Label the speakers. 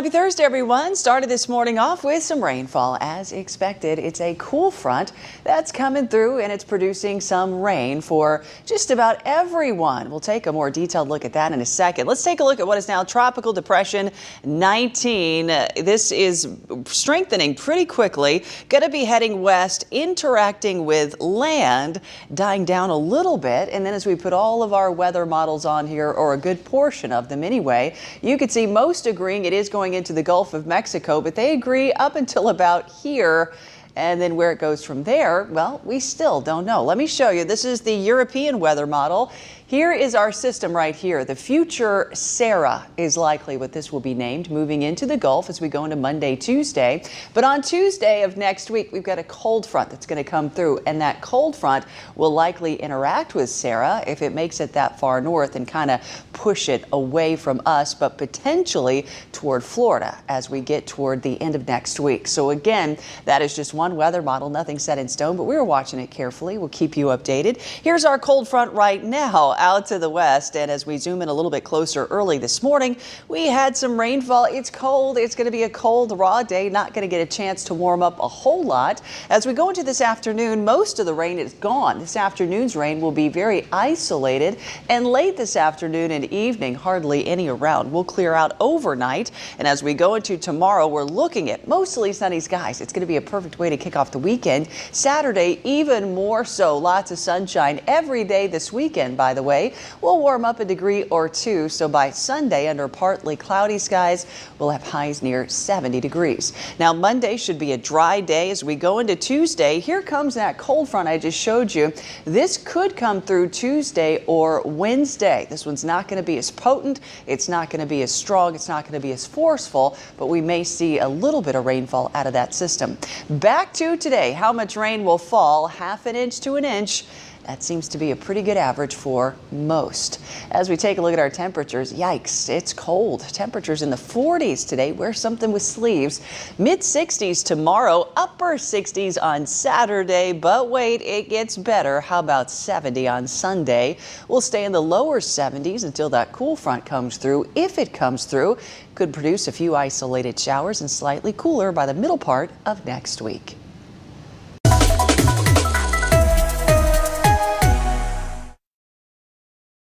Speaker 1: happy Thursday, everyone. Started this morning off with some rainfall as expected. It's a cool front that's coming through and it's producing some rain for just about everyone. We'll take a more detailed look at that in a second. Let's take a look at what is now Tropical Depression 19. Uh, this is strengthening pretty quickly, going to be heading west, interacting with land, dying down a little bit. And then as we put all of our weather models on here, or a good portion of them anyway, you can see most agreeing it is going going into the Gulf of Mexico, but they agree up until about here. And then where it goes from there, well, we still don't know. Let me show you. This is the European weather model. Here is our system right here. The future Sarah is likely what this will be named, moving into the Gulf as we go into Monday, Tuesday. But on Tuesday of next week, we've got a cold front that's going to come through, and that cold front will likely interact with Sarah if it makes it that far north and kind of push it away from us, but potentially toward Florida as we get toward the end of next week. So again, that is just one weather model, nothing set in stone, but we're watching it carefully. We'll keep you updated. Here's our cold front right now out to the west. And as we zoom in a little bit closer early this morning, we had some rainfall. It's cold. It's going to be a cold, raw day. Not going to get a chance to warm up a whole lot. As we go into this afternoon, most of the rain is gone. This afternoon's rain will be very isolated. And late this afternoon and evening, hardly any around. We'll clear out overnight. And as we go into tomorrow, we're looking at mostly sunny skies. It's going to be a perfect way to kick off the weekend. Saturday, even more so. Lots of sunshine every day this weekend, by the way way. We'll warm up a degree or two, so by Sunday, under partly cloudy skies, we'll have highs near 70 degrees. Now, Monday should be a dry day as we go into Tuesday. Here comes that cold front I just showed you. This could come through Tuesday or Wednesday. This one's not going to be as potent, it's not going to be as strong, it's not going to be as forceful, but we may see a little bit of rainfall out of that system. Back to today, how much rain will fall? Half an inch to an inch. That seems to be a pretty good average for most. As we take a look at our temperatures, yikes, it's cold. Temperatures in the 40s today. Wear something with sleeves. Mid 60s tomorrow, upper 60s on Saturday. But wait, it gets better. How about 70 on Sunday? We'll stay in the lower 70s until that cool front comes through. If it comes through, could produce a few isolated showers and slightly cooler by the middle part of next week.